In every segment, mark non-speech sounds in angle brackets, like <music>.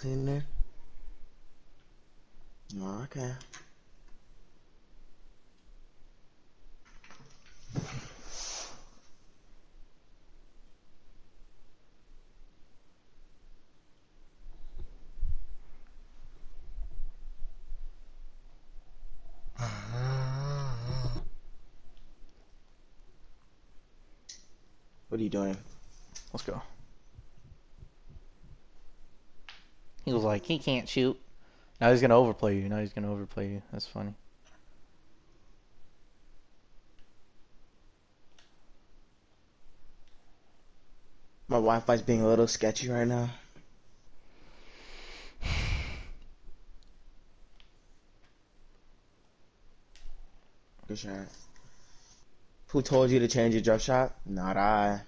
Cleaner. Oh, okay. What are you doing? Let's go. He was like, he can't shoot. Now he's gonna overplay you. Now he's gonna overplay you. That's funny. My Wi-Fi's being a little sketchy right now. <sighs> Good shot. Who told you to change your jump shot? Not I.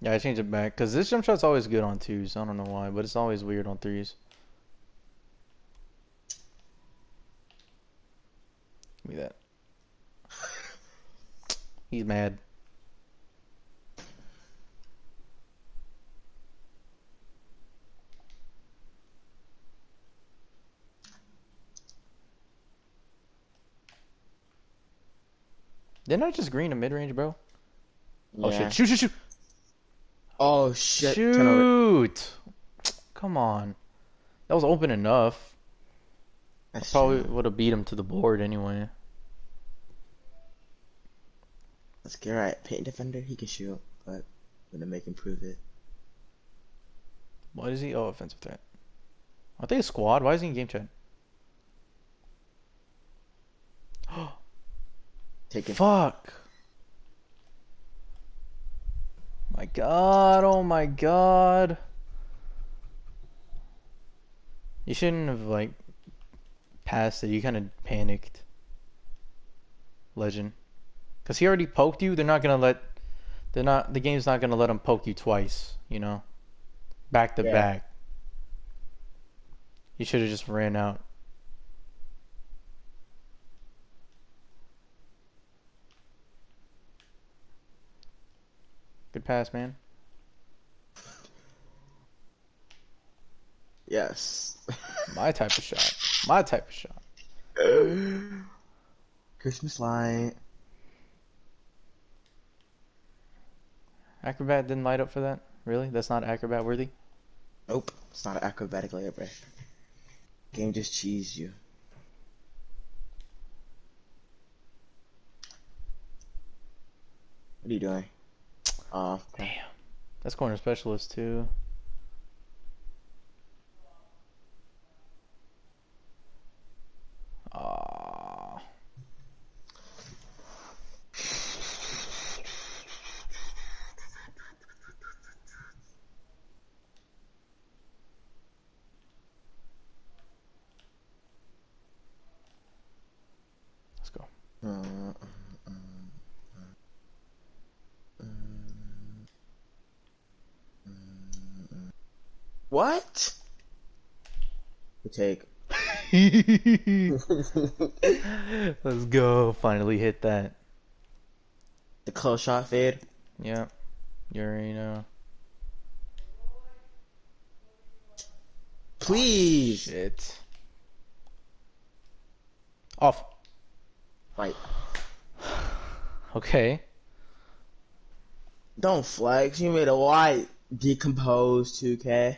Yeah, I changed it back because this jump shot's always good on twos. I don't know why, but it's always weird on threes. Give me that. <laughs> He's mad. Didn't I just green a mid range, bro? Oh shit! Shoot! Shoot! Shoot! Oh shit. Shoot! Come on. That was open enough. I Probably would have beat him to the board anyway. Let's get right. Paint defender, he can shoot, but I'm gonna make him prove it. What is he? Oh, offensive threat. I they a squad. Why is he in game chat? Take it. Fuck. My god. Oh my god. You shouldn't have, like, passed it. You kind of panicked. Legend. Because he already poked you. They're not going to let. They're not. The game's not going to let him poke you twice, you know? Back to Yeah. back. You should have just ran out. Good pass, man. Yes. My type of shot. My type of shot. Christmas light. Acrobat didn't light up for that? Really? That's not acrobat worthy? Nope. It's not an acrobatic bro. Game just cheese you. What are you doing? Oh. Damn. That's corner specialist too. Let's go. Uh, What? We take. <laughs> Let's go. Finally hit that. The close shot fade. Yep. You already know. Please. Shit. Off. Fight. <sighs> Okay. Don't flex. You made a white decompose 2K.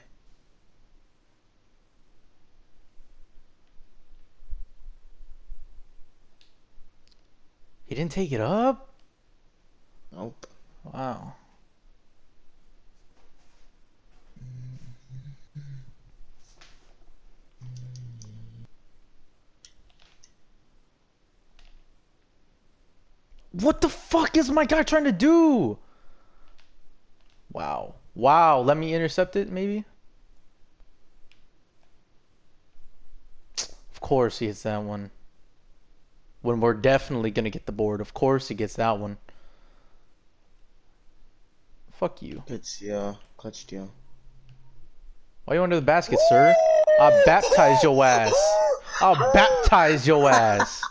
Didn't take it up? Nope. Wow. What the fuck is my guy trying to do? Wow. Wow. Let me intercept it, maybe? Of course he hits that one. When we're definitely going to get the board. Of course he gets that one. Fuck you. Good steal. Clutch steal. Why you under the basket, sir? I'll baptize your ass. I'll baptize your ass.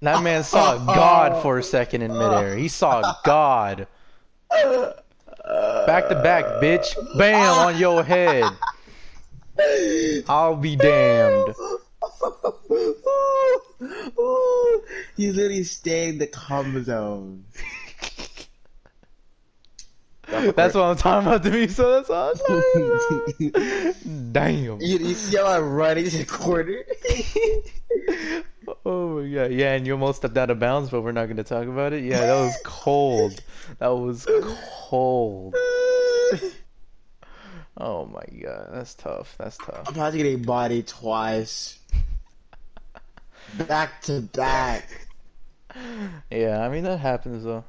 That man saw God for a second in midair. He saw God. Back to back, bitch. Bam on your head. I'll be damned. Oh, oh. He's literally staying in the combo zone. That's what I'm talking about to me, so that's all I'm talking about. <laughs> Damn. You, you see how I'm running to the corner? <laughs> Oh my god, yeah, and you almost stepped out of bounds, but we're not gonna talk about it. Yeah, that was <laughs> cold. That was cold. Oh my god, that's tough. That's tough. I'm about to get a body twice. Back to back. Yeah, I mean that happens though.